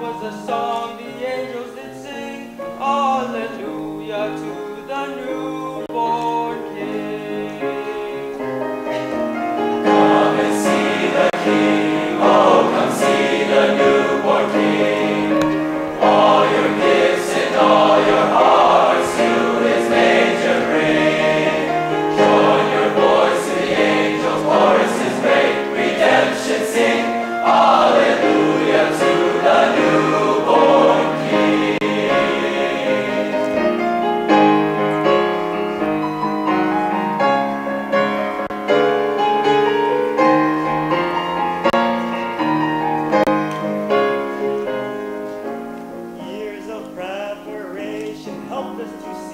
was the song the angels did sing. Hallelujah to the newborn King. Come and see the King. Oh, come see the newborn King. All your gifts and all your hearts to his manger bring. Join your voice to the angels' chorus, great redemption sing. help us to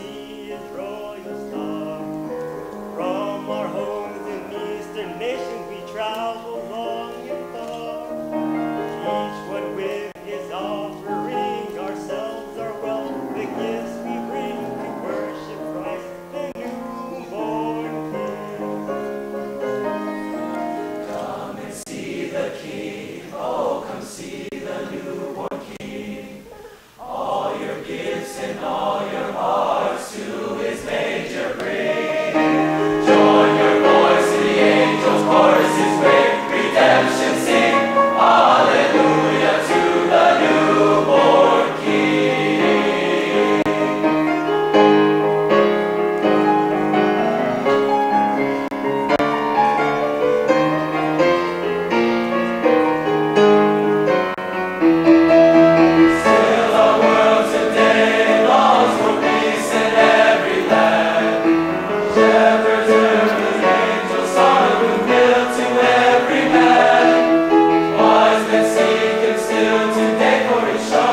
glory shine.